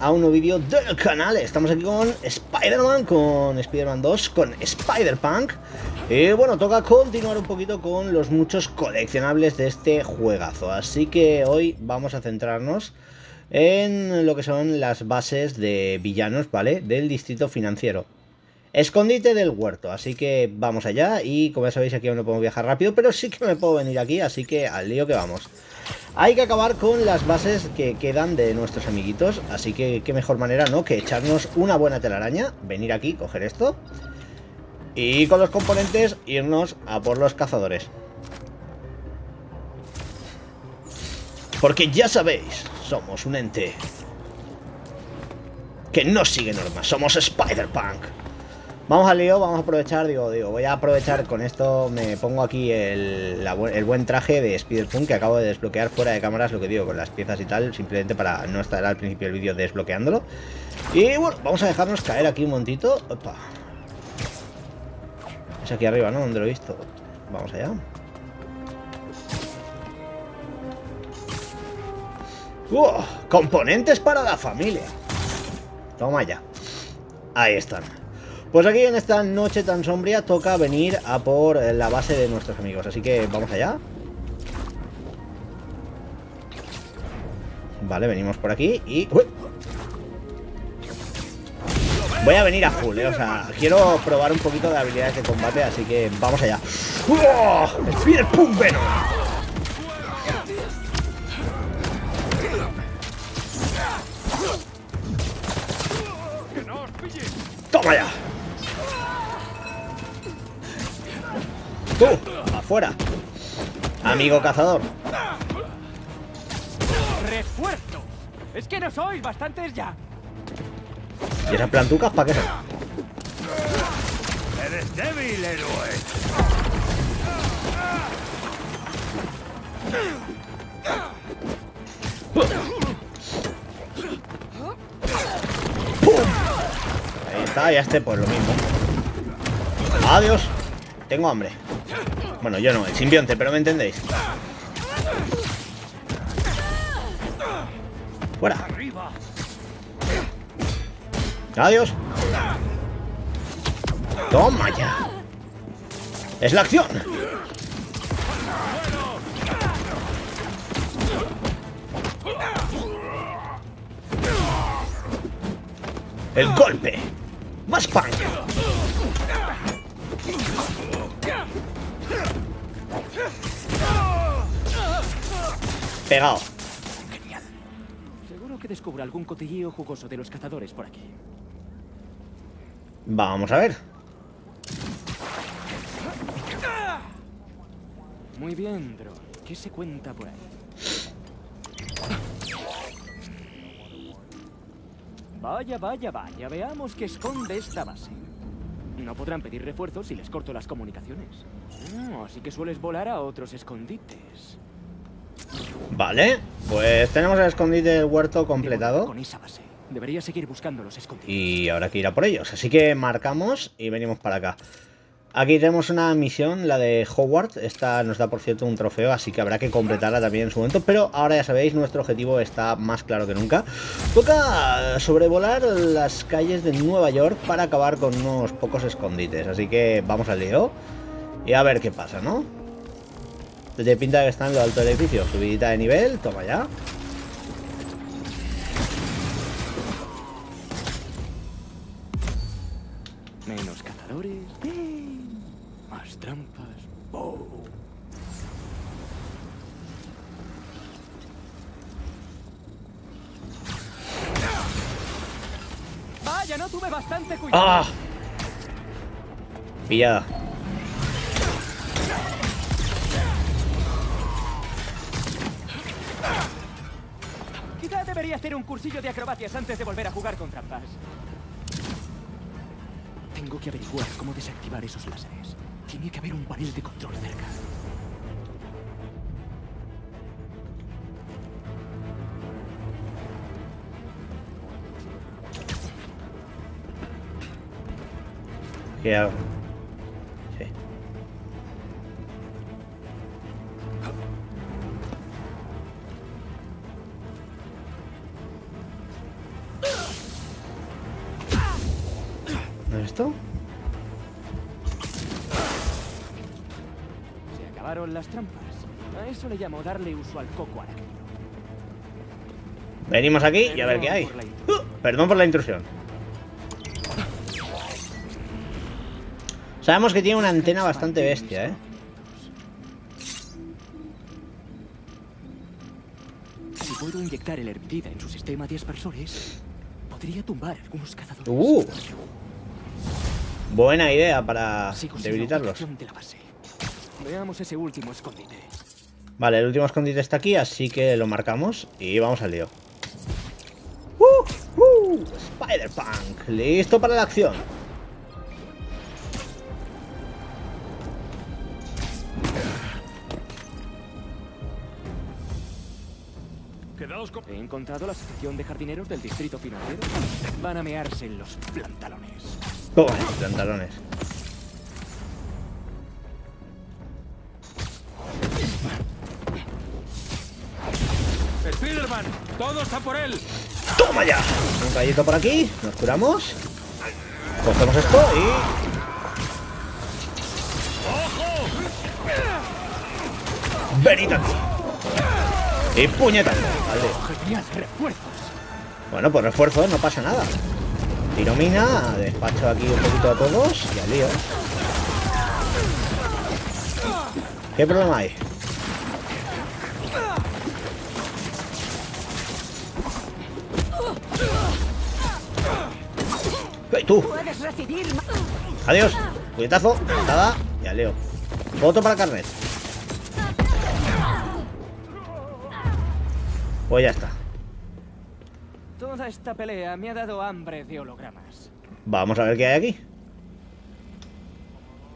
a un nuevo vídeo del canal. Estamos aquí con Spider-Man, con Spider-Man 2, con Spider-Punk. Y bueno, toca continuar un poquito con los muchos coleccionables de este juegazo. Así que hoy vamos a centrarnos en lo que son las bases de villanos, ¿vale? Del distrito financiero. Escondite del huerto, así que vamos allá y como ya sabéis aquí aún no puedo viajar rápido, pero sí que me puedo venir aquí, así que al lío que vamos. Hay que acabar con las bases que quedan de nuestros amiguitos, así que qué mejor manera, ¿no? Que echarnos una buena telaraña, venir aquí, coger esto y con los componentes irnos a por los cazadores. Porque ya sabéis, somos un ente que no sigue normas, somos Spider-Punk. Vamos al lío, vamos a aprovechar, digo, digo, voy a aprovechar con esto, me pongo aquí el, buen traje de Spider-Punk que acabo de desbloquear fuera de cámaras, lo que digo, con las piezas y tal, simplemente para no estar al principio del vídeo desbloqueándolo. Y bueno, vamos a dejarnos caer aquí un montito. Opa. Es aquí arriba, ¿no? Donde lo he visto. Vamos allá. ¡Uh! Componentes para la familia. Toma ya. Ahí están. Pues aquí en esta noche tan sombría toca venir a por la base de nuestros amigos. Así que vamos allá. Vale, venimos por aquí y... Voy a venir a full, eh, o sea, quiero probar un poquito de habilidades de combate, así que vamos allá. ¡Oh! ¡Spider Pum Venom! ¡Toma ya! ¡Afuera! Amigo cazador. ¡Refuerzo! Es que no sois bastantes ya. ¿Y esas plantucas para qué son? ¡Eres débil, héroe! Ahí está, ya este pues lo mismo. Adiós. Tengo hambre. Bueno, yo no, el simbionte, pero me entendéis. Fuera. Adiós. Toma ya. Es la acción. El golpe. Más punk. Pegado. Genial. Seguro que descubro algún cotilleo jugoso de los cazadores por aquí. Vamos a ver. Muy bien, Drone. ¿Qué se cuenta por ahí? Vaya, vaya, vaya. Veamos qué esconde esta base. No podrán pedir refuerzos si les corto las comunicaciones. Oh, así que sueles volar a otros escondites. Vale, pues tenemos el escondite del huerto completado. Con esa base. Debería seguir buscando los escondites. Y ahora que ir a por ellos. Así que marcamos y venimos para acá. Aquí tenemos una misión, la de Howard. Esta nos da, por cierto, un trofeo, así que habrá que completarla también en su momento. Pero ahora ya sabéis, nuestro objetivo está más claro que nunca. Toca sobrevolar las calles de Nueva York para acabar con unos pocos escondites. Así que vamos al lío y a ver qué pasa, ¿no? Desde pinta que está en lo alto del edificio. Subidita de nivel, toma ya. ¡Ah! Pillada. Quizá debería hacer un cursillo de acrobacias antes de volver a jugar con trampas. Tengo que averiguar cómo desactivar esos láseres. Tiene que haber un panel de control cerca. que hago. Sí. ¿No es esto? Se acabaron las trampas. A eso le llamo darle uso al coco. Venimos aquí y a ver qué hay. Perdón por la uh, intrusión. Sabemos que tiene una antena bastante bestia, ¿eh? Si puedo inyectar el herbicida en su sistema de aspersores, podría tumbar algunos cazadores. Uh. Buena idea para debilitarlos. Veamos ese último escondite. Vale, el último escondite está aquí, así que lo marcamos y vamos al lío. ¡Uh! ¡Uh! Spider-Punk, listo para la acción. He encontrado la asociación de jardineros del distrito financiero. Van a mearse en los pantalones. Toma, pantalones. Spiderman, todos a por él. ¡Toma ya! Un rayito por aquí, nos curamos. Cogemos esto y... Venid aquí. Y puñetazo. Vale. ¡Refuerzos! Bueno, pues refuerzo, no pasa nada. Tiro mina, despacho aquí un poquito a todos y al lío. ¿Qué problema hay? ¡Hey, tú! Adiós. Puñetazo, nada y al lío. Voto para carnet. Pues ya está. Toda esta pelea me ha dado hambre de hologramas. Vamos a ver qué hay aquí.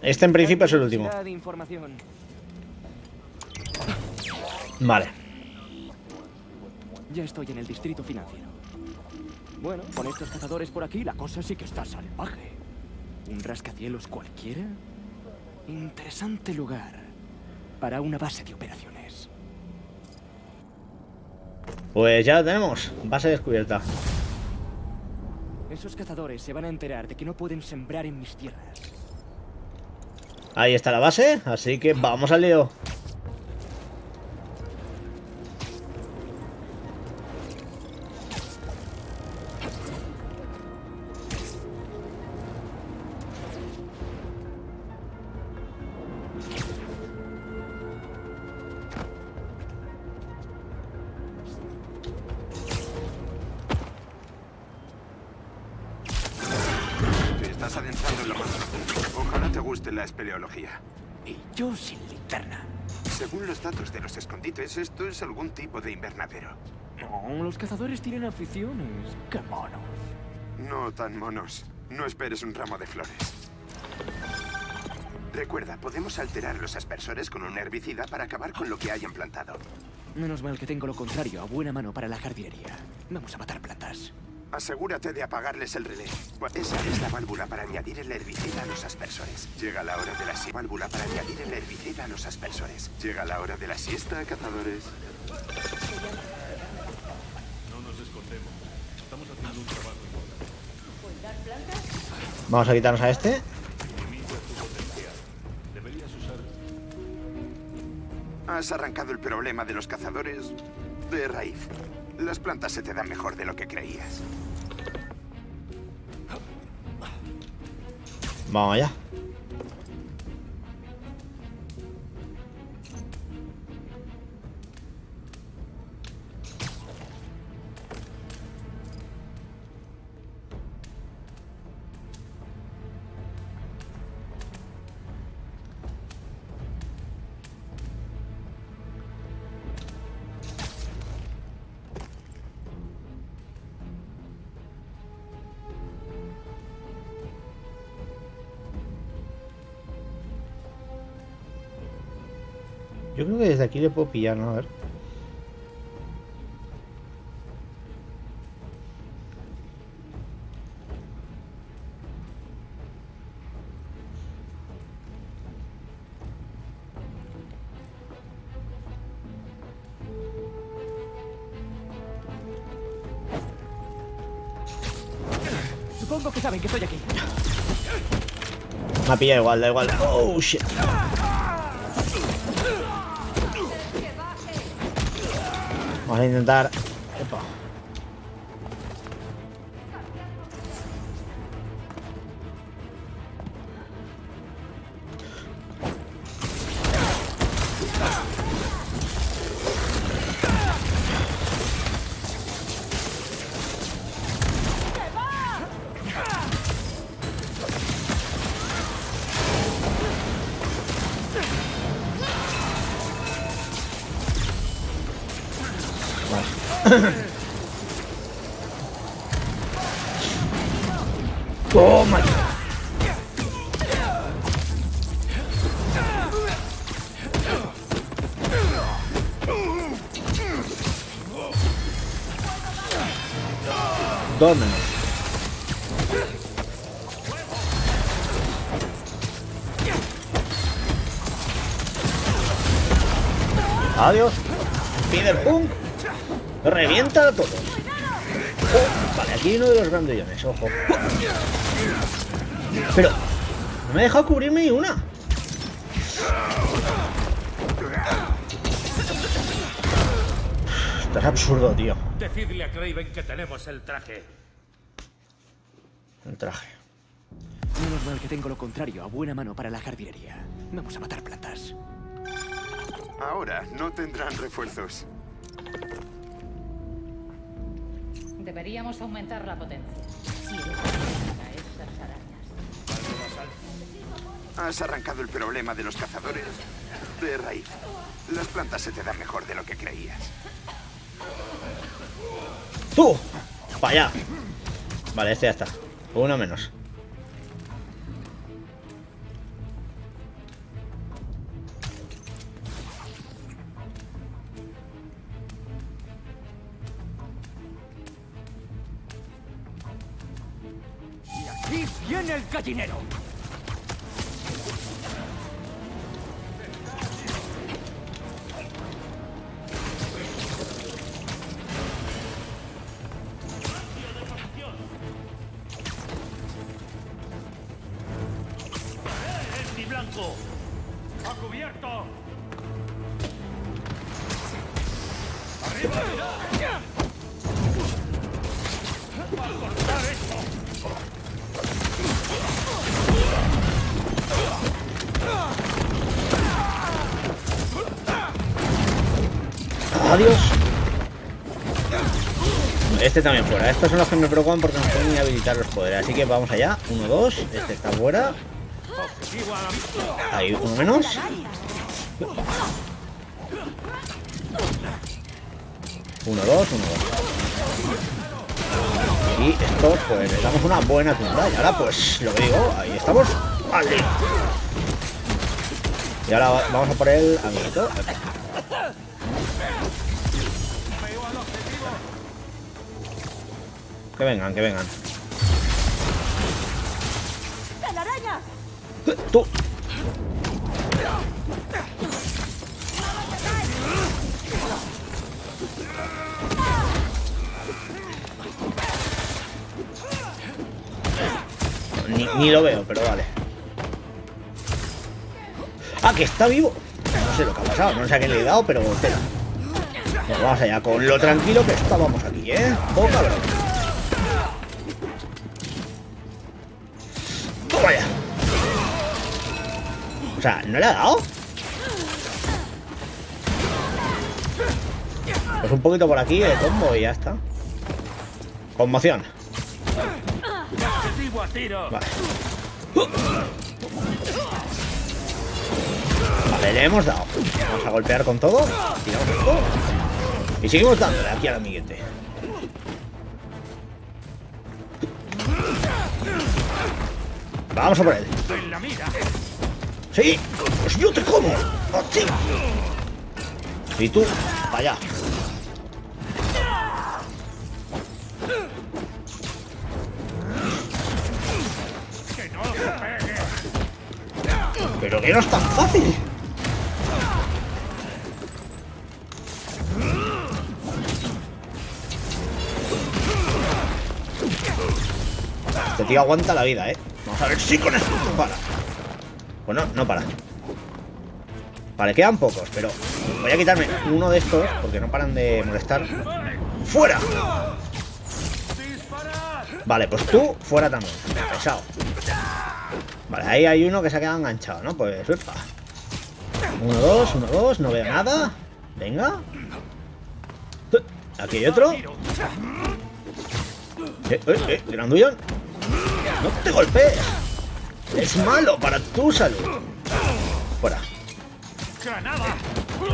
Este en principio es el último. Vale. Ya estoy en el distrito financiero. Bueno, con estos cazadores por aquí, la cosa sí que está salvaje. ¿Un rascacielos cualquiera? Interesante lugar para una base de operaciones. Pues ya lo tenemos. Base descubierta. Esos cazadores se van a enterar de que no pueden sembrar en mis tierras. Ahí está la base, así que vamos al lío. La espeleología. Y yo sin linterna. Según los datos de los escondites, esto es algún tipo de invernadero. No, los cazadores tienen aficiones. ¡Qué monos! No tan monos. No esperes un ramo de flores. Recuerda, podemos alterar los aspersores con un herbicida para acabar con lo que hayan plantado. Menos mal que tengo lo contrario a buena mano para la jardinería. Vamos a matar plantas. Asegúrate de apagarles el relé. Esa es la válvula para añadir el herbicida a los aspersores. Llega la hora de la siesta. Válvula para añadir el herbicida a los aspersores. Llega la hora de la siesta, cazadores. No nos escondemos. Estamos haciendo un trabajo importante. Vamos a quitarnos a este. Has arrancado el problema de los cazadores de raíz. Las plantas se te dan mejor de lo que creías. Vamos allá. Yo creo que desde aquí le puedo pillar, ¿no? A ver. Supongo que saben que estoy aquí. Me ha pillado igual, da igual. Oh, shit. Vamos a intentar... Toma. Dos menos. Adiós. Spider Punk. Revienta a todos. Oh, vale, aquí uno de los grandollones, ojo. Pero, no me ha dejado cubrirme ni una. Esto es absurdo, tío. Decidle a Craven que tenemos el traje. El traje. Menos mal que tengo lo contrario, a buena mano para la jardinería. Vamos a matar plantas. Ahora no tendrán refuerzos. Deberíamos aumentar la potencia. Si eres a esas arañas. Has arrancado el problema de los cazadores de raíz. Las plantas se te dan mejor de lo que creías. ¡Tú! ¡Para allá! Vale, este ya está. Uno menos. Gallinero. Este también fuera. Estos son los que me preocupan porque nos pueden inhabilitar los poderes. Así que vamos allá. Uno, dos. Este está fuera. Ahí, uno menos. Uno, dos, uno, dos. Y esto, pues, le una buena tunda. Y ahora, pues, lo que digo, ahí estamos. ¡Vale! Y ahora va- vamos a por el amiguito. Que vengan, que vengan. Tú. Ni, ni lo veo, pero vale. Ah, que está vivo. No sé lo que ha pasado, no sé a qué le he dado, pero tela. Pues vamos allá, con lo tranquilo que estábamos aquí, ¿eh? Poca broma. O sea, ¿no le ha dado? Pues un poquito por aquí de combo y ya está. Conmoción. Vale. Vale, le hemos dado. Vamos a golpear con todo. Y seguimos dándole aquí al amiguete. Vamos a por él. ¡Sí! ¡Pues yo te como! ¡A ti! Y tú, para allá. Pero que no es tan fácil. Este tío aguanta la vida, ¿eh? Vamos a ver si con esto para. Bueno, no para. Vale, quedan pocos, pero voy a quitarme uno de estos porque no paran de molestar. ¡Fuera! Vale, pues tú fuera también. Pesado. Vale, ahí hay uno que se ha quedado enganchado, ¿no? Pues, ufa. Uno, dos, uno, dos, no veo nada. Venga. Aquí hay otro. Eh, eh, eh, grandullón. No te golpees. Es malo para tu salud. Fuera.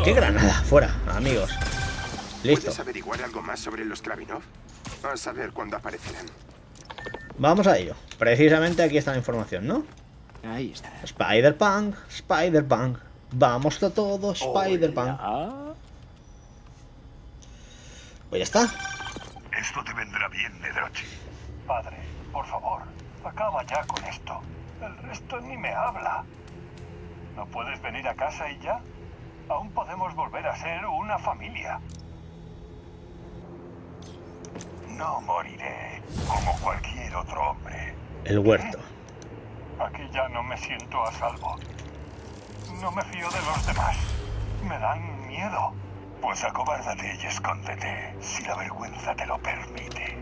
¿Qué granada? Fuera, amigos. Listo. ¿Puedes averiguar algo más sobre los Kravinov? A saber cuándo aparecerán. Vamos a ello. Precisamente aquí está la información, ¿no? Ahí está. Spider-Punk, Spider-Punk. Vamos a todo, Spider-Punk. Pues ya está. Esto te vendrá bien, Nedrochi. Padre, por favor, acaba ya con esto. El resto ni me habla. ¿No puedes venir a casa y ya? Aún podemos volver a ser una familia. No moriré como cualquier otro hombre. El huerto. Aquí ya no me siento a salvo. No me fío de los demás. Me dan miedo. Pues acobárdate y escóndete, si la vergüenza te lo permite.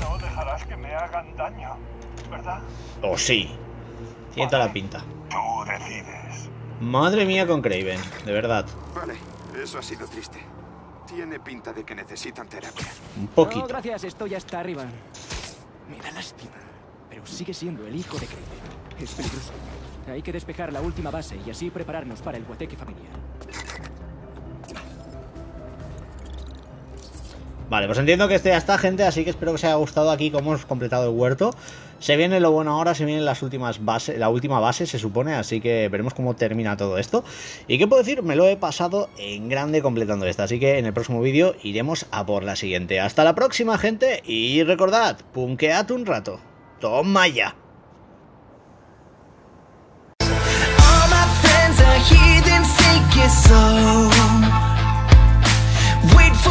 No dejarás que me hagan daño, ¿verdad? Oh, sí. Tiene toda la pinta. Tú decides. Madre mía con Craven, de verdad. Vale, eso ha sido triste. Tiene pinta de que necesitan terapia. Un No, poquito. gracias, esto ya está arriba. Me da lástima, pero sigue siendo el hijo de Kraven. Es peligroso. Hay que despejar la última base y así prepararnos para el guateque familiar. Vale, pues entiendo que este ya está, gente, así que espero que os haya gustado aquí cómo hemos completado el huerto. Se viene lo bueno ahora, se viene las últimas bases, la última base, se supone, así que veremos cómo termina todo esto. Y qué puedo decir, me lo he pasado en grande completando esta, así que en el próximo vídeo iremos a por la siguiente. Hasta la próxima, gente, y recordad, punkead un rato. ¡Toma ya!